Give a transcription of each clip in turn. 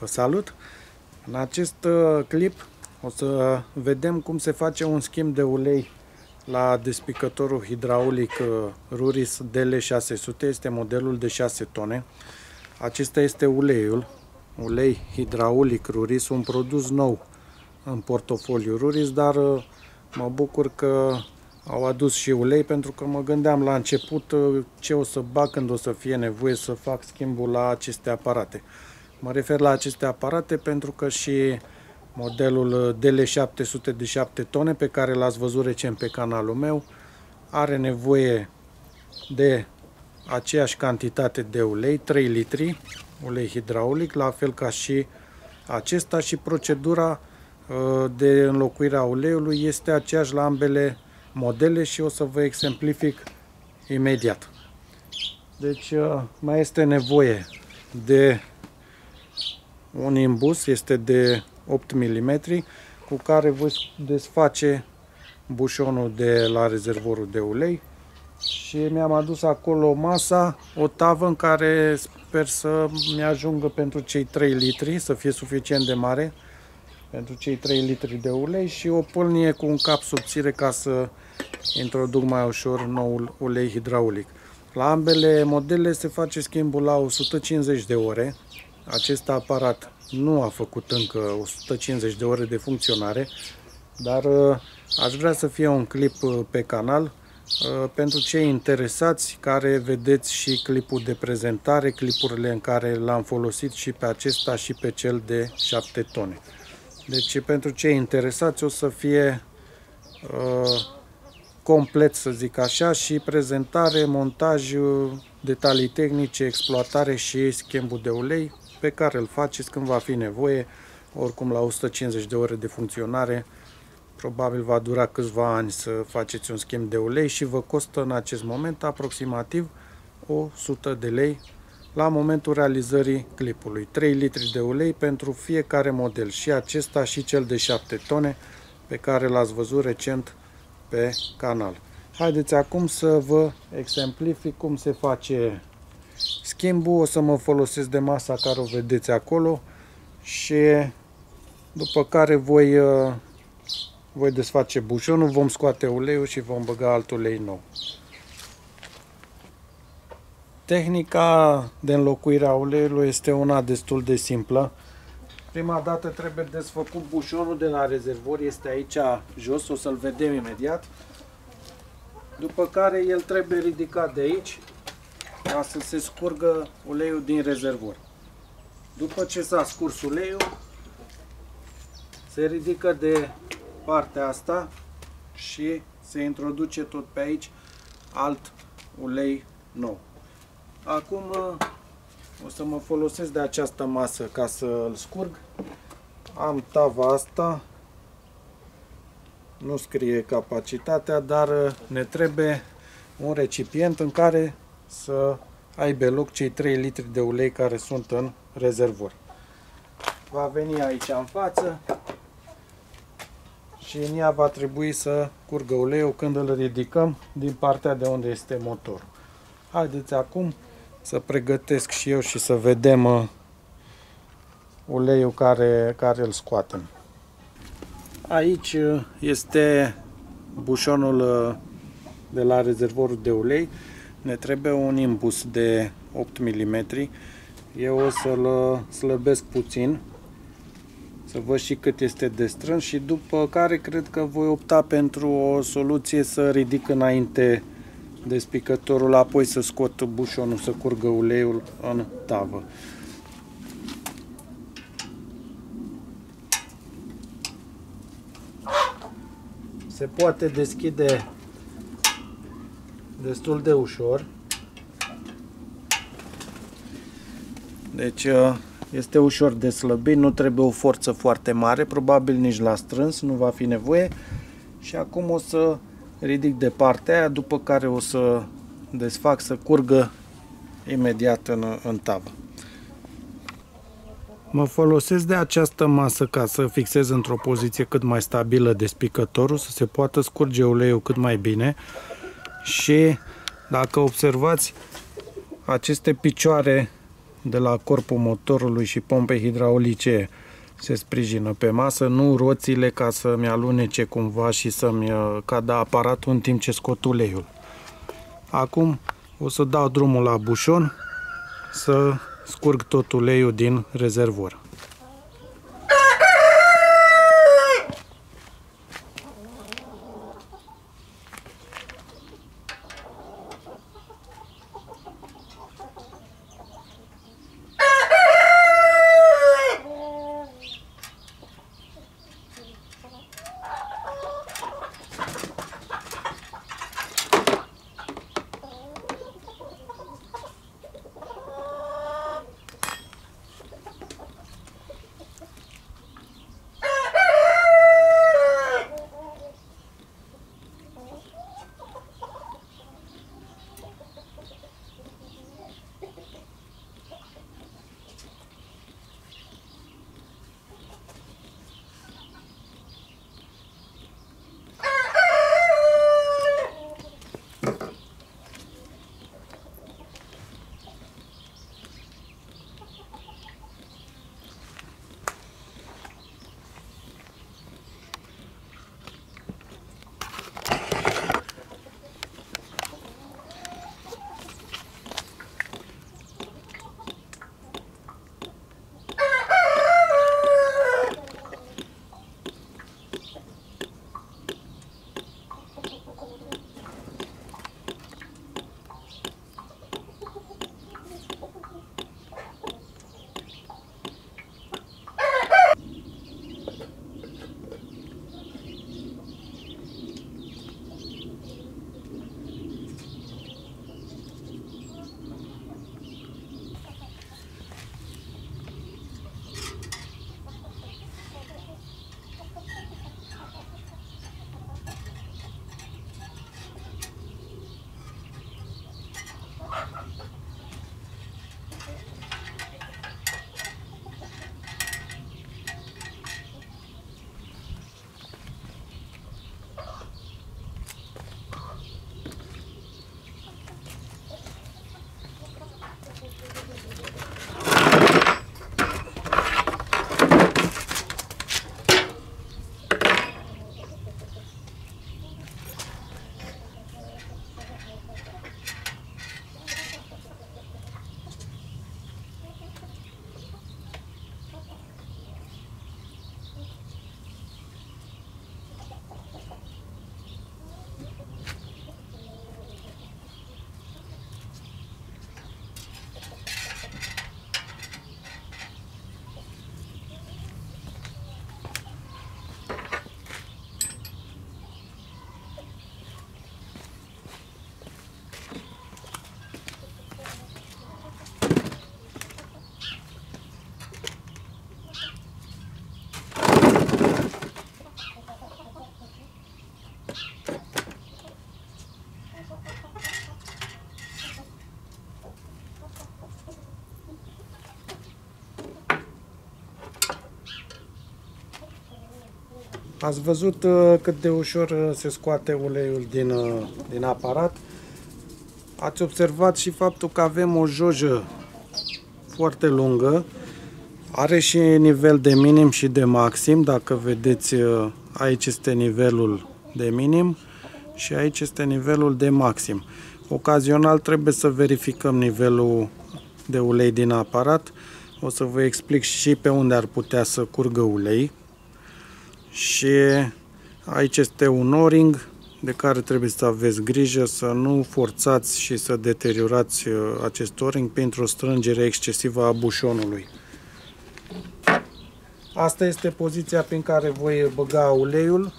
Vă salut! În acest uh, clip o să vedem cum se face un schimb de ulei la despicătorul hidraulic uh, Ruris DL600. Este modelul de 6 tone. Acesta este uleiul, ulei hidraulic Ruris, un produs nou în portofoliu Ruris, dar uh, mă bucur că au adus și ulei pentru că mă gândeam la început ce o să bag când o să fie nevoie să fac schimbul la aceste aparate. Mă refer la aceste aparate pentru că și modelul DL700 de 7 tone pe care l-ați văzut recent pe canalul meu are nevoie de aceeași cantitate de ulei, 3 litri ulei hidraulic, la fel ca și acesta și procedura uh, de înlocuire a uleiului este aceeași la ambele modele și o să vă exemplific imediat. Deci uh, mai este nevoie de un imbus este de 8 mm cu care voi desface bușonul de la rezervorul de ulei și mi-am adus acolo masa, o tavă în care sper să mi-ajungă pentru cei 3 litri, să fie suficient de mare pentru cei 3 litri de ulei și o pâlnie cu un cap subțire ca să introduc mai ușor noul ulei hidraulic. La ambele modele se face schimbul la 150 de ore acest aparat nu a făcut încă 150 de ore de funcționare, dar uh, aș vrea să fie un clip uh, pe canal uh, pentru cei interesați care vedeți și clipul de prezentare, clipurile în care l-am folosit și pe acesta și pe cel de 7 tone. Deci pentru cei interesați o să fie uh, complet, să zic așa, și prezentare, montaj, detalii tehnice, exploatare și schimbul de ulei pe care îl faceți când va fi nevoie, oricum la 150 de ore de funcționare, probabil va dura câțiva ani să faceți un schimb de ulei și vă costă în acest moment aproximativ 100 de lei la momentul realizării clipului. 3 litri de ulei pentru fiecare model, și acesta și cel de 7 tone pe care l-ați văzut recent pe canal. Haideți acum să vă exemplific cum se face schimbul, o să mă folosesc de masa care o vedeți acolo și după care voi, uh, voi desface bușonul, vom scoate uleiul și vom băga alt ulei nou. Tehnica de înlocuire a uleiului este una destul de simplă. Prima dată trebuie desfăcut bușonul de la rezervor, este aici jos, o să-l vedem imediat. După care el trebuie ridicat de aici ca să se scurgă uleiul din rezervor. După ce s-a scurs uleiul, se ridică de partea asta și se introduce tot pe aici alt ulei nou. Acum o să mă folosesc de această masă ca să îl scurg. Am tava asta, nu scrie capacitatea, dar ne trebuie un recipient în care să aibă loc cei 3 litri de ulei care sunt în rezervor. Va veni aici în față și în ea va trebui să curgă uleiul când îl ridicăm din partea de unde este motorul. Haideți acum să pregătesc și eu și să vedem uh, uleiul care, care îl scoatem. Aici uh, este bușonul uh, de la rezervorul de ulei ne trebuie un imbus de 8 mm. Eu o să-l slăbesc puțin să văd și cât este de strâns și după care cred că voi opta pentru o soluție să ridic înainte despicătorul, apoi să scot bușonul, să curgă uleiul în tavă. Se poate deschide destul de ușor. Deci uh, este ușor de slăbit, nu trebuie o forță foarte mare, probabil nici la strâns, nu va fi nevoie. Și acum o să ridic de partea aia, după care o să desfac să curgă imediat în, în tavă. Mă folosesc de această masă ca să fixez într-o poziție cât mai stabilă despicătorul, să se poată scurge uleiul cât mai bine și dacă observați aceste picioare de la corpul motorului și pompei hidraulice se sprijină pe masă, nu roțile ca să-mi alunece cumva și să-mi uh, cadă aparatul în timp ce scot uleiul. Acum o să dau drumul la bușon să scurg tot uleiul din rezervor. Ați văzut uh, cât de ușor uh, se scoate uleiul din, uh, din aparat. Ați observat și faptul că avem o jojă foarte lungă. Are și nivel de minim și de maxim. Dacă vedeți, aici este nivelul de minim și aici este nivelul de maxim. Ocazional trebuie să verificăm nivelul de ulei din aparat. O să vă explic și pe unde ar putea să curgă ulei și aici este un o-ring de care trebuie să aveți grijă să nu forțați și să deteriorați uh, acest o-ring pentru o strângere excesivă a bușonului. Asta este poziția prin care voi băga uleiul.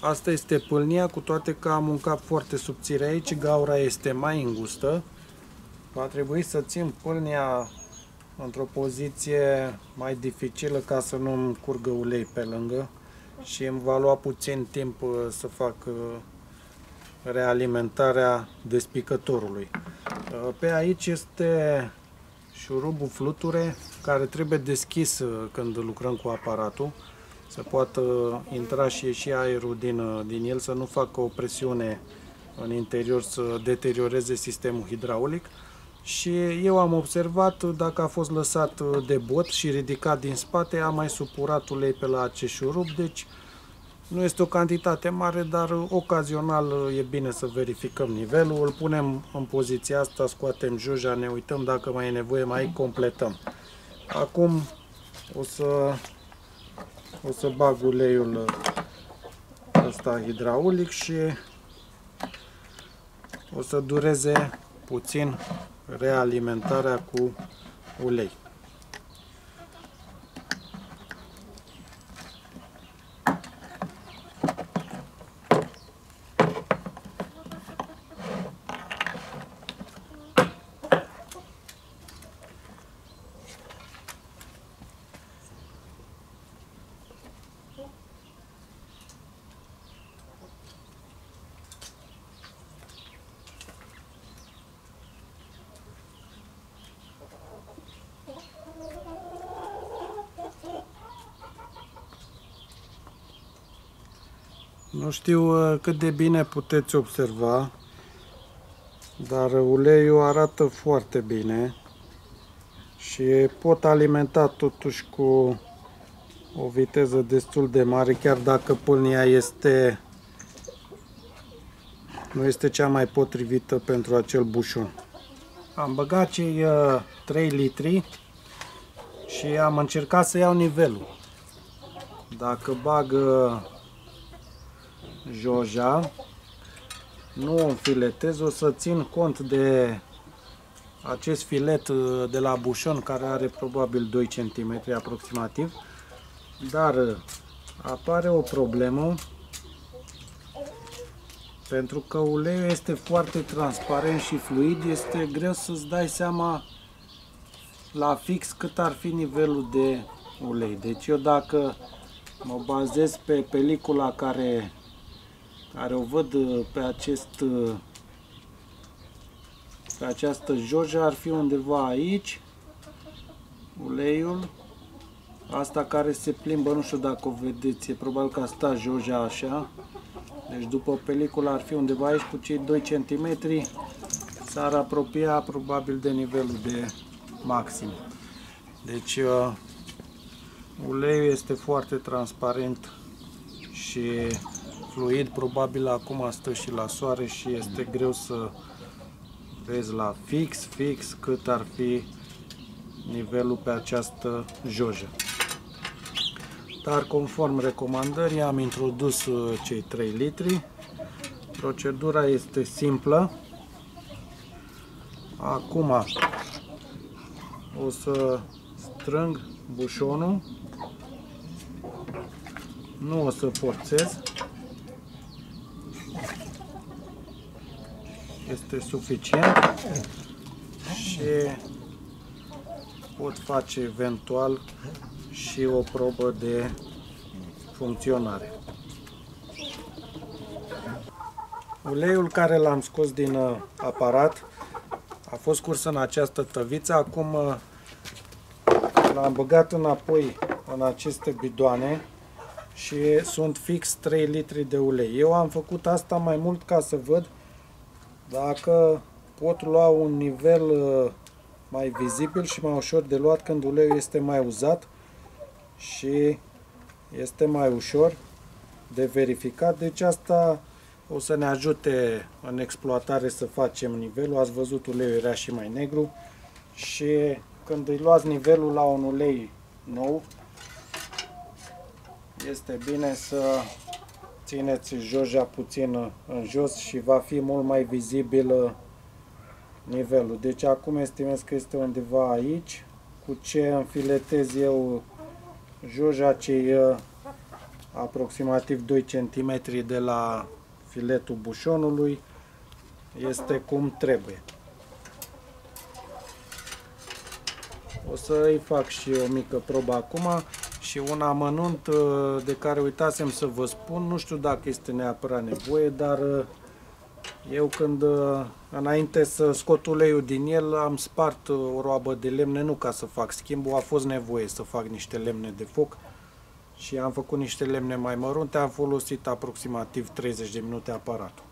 Asta este pâlnia, cu toate că am un cap foarte subțire aici, gaura este mai îngustă. Va trebui să țin pâlnia într-o poziție mai dificilă ca să nu-mi curgă ulei pe lângă și îmi va lua puțin timp uh, să fac uh, realimentarea despicătorului. Uh, pe aici este șurubul fluture care trebuie deschis când lucrăm cu aparatul să poată intra și ieși aerul din, din el, să nu facă o presiune în interior să deterioreze sistemul hidraulic și eu am observat dacă a fost lăsat de bot și ridicat din spate, a mai supurat ulei pe la acest șurub, deci nu este o cantitate mare, dar ocazional e bine să verificăm nivelul, îl punem în poziția asta, scoatem joja, ne uităm dacă mai e nevoie, mai completăm. Acum o să, o să bag uleiul ăsta hidraulic și o să dureze puțin realimentarea cu ulei. Nu știu uh, cât de bine puteți observa, dar uleiul arată foarte bine și pot alimenta totuși cu o viteză destul de mare, chiar dacă pâlnia este nu este cea mai potrivită pentru acel bușon. Am băgat cei 3 uh, litri și am încercat să iau nivelul. Dacă bag uh, joja, nu o înfiletez, o să țin cont de acest filet uh, de la bușon care are probabil 2 cm aproximativ, dar uh, apare o problemă pentru că uleiul este foarte transparent și fluid, este greu să-ți dai seama la fix cât ar fi nivelul de ulei. Deci eu dacă mă bazez pe pelicula care care o văd uh, pe acest uh, pe această joja ar fi undeva aici uleiul asta care se plimbă, nu știu dacă o vedeți, e probabil că a stat joja așa. Deci după pelicula ar fi undeva aici cu cei 2 cm s-ar apropia probabil de nivelul de maxim. Deci uh, uleiul este foarte transparent și fluid, probabil acum stă și la soare și este greu să vezi la fix, fix cât ar fi nivelul pe această jojă. Dar conform recomandării am introdus uh, cei 3 litri. Procedura este simplă. Acum o să strâng bușonul. Nu o să forțez. Este suficient și pot face eventual și o probă de funcționare. Uleiul care l-am scos din uh, aparat a fost curs în această tăviță, acum uh, l-am băgat înapoi în aceste bidoane și sunt fix 3 litri de ulei. Eu am făcut asta mai mult ca să văd dacă pot lua un nivel uh, mai vizibil și mai ușor de luat când uleiul este mai uzat și este mai ușor de verificat. Deci asta o să ne ajute în exploatare să facem nivelul. Ați văzut uleiul era și mai negru și când îi luați nivelul la un ulei nou este bine să țineți joja puțin în jos și va fi mult mai vizibil uh, nivelul. Deci acum estimez că este undeva aici. Cu ce înfiletez eu joja cei uh, aproximativ 2 cm de la filetul bușonului este cum trebuie. O să îi fac și o mică probă acum. Și un amănunt uh, de care uitasem să vă spun, nu știu dacă este neapărat nevoie, dar uh, eu când uh, înainte să scot uleiul din el am spart o roabă de lemne, nu ca să fac schimbul, a fost nevoie să fac niște lemne de foc și am făcut niște lemne mai mărunte, am folosit aproximativ 30 de minute aparatul.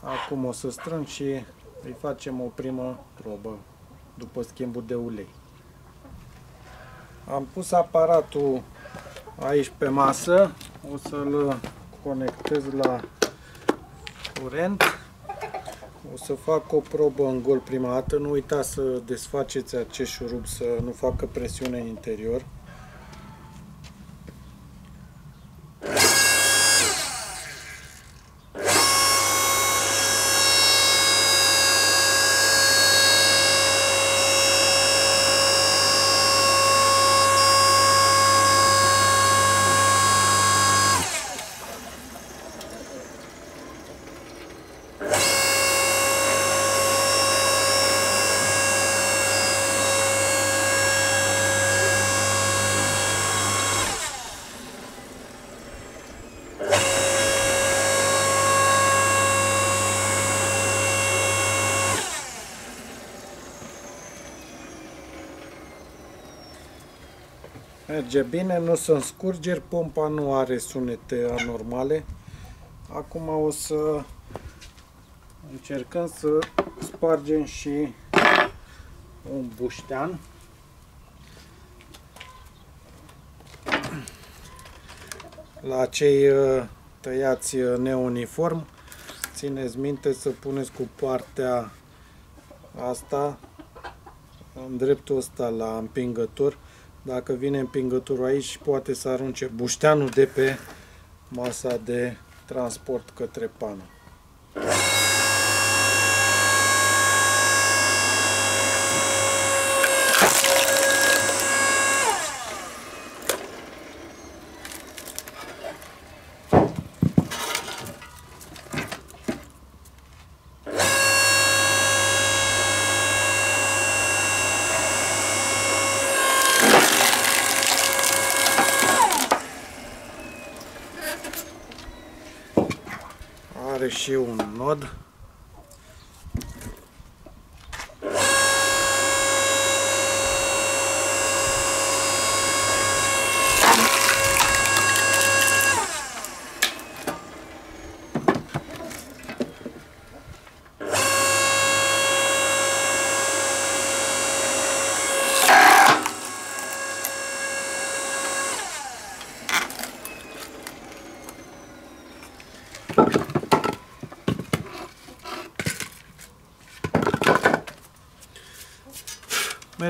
Acum o să strâng și îi facem o primă probă după schimbul de ulei. Am pus aparatul aici pe masă, o să-l conectez la curent. O să fac o probă în gol prima dată, nu uitați să desfaceți acest șurub să nu facă presiune în interior. Merge bine, nu sunt scurgeri, pompa nu are sunete anormale. Acum o să încercăm să spargem și un buștean. La cei uh, tăiați uh, neuniform, țineți minte să puneți cu partea asta în dreptul ăsta la împingător dacă vine împingătorul aici, poate să arunce bușteanul de pe masa de transport către pană. are și un nod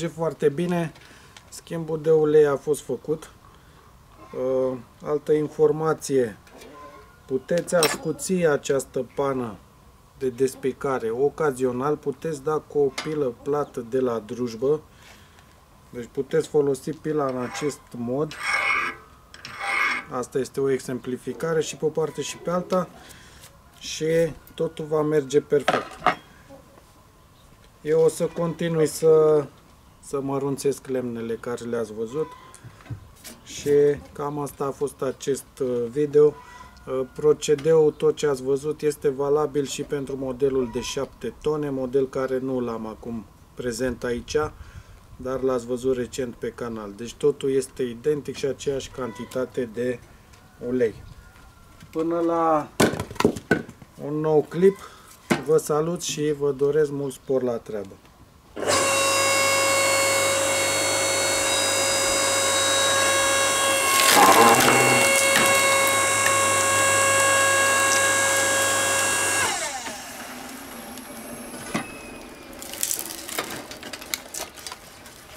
merge foarte bine. Schimbul de ulei a fost făcut. Uh, altă informație. Puteți ascuți această pană de despicare. Ocazional puteți da cu o pilă plată de la drujbă. Deci puteți folosi pila în acest mod. Asta este o exemplificare și pe o parte și pe alta. Și totul va merge perfect. Eu o să continui să să mărunțesc lemnele care le-ați văzut și cam asta a fost acest uh, video. Uh, procedeul, tot ce ați văzut, este valabil și pentru modelul de 7 tone, model care nu l-am acum prezent aici, dar l-ați văzut recent pe canal. Deci totul este identic și aceeași cantitate de ulei. Până la un nou clip, vă salut și vă doresc mult spor la treabă.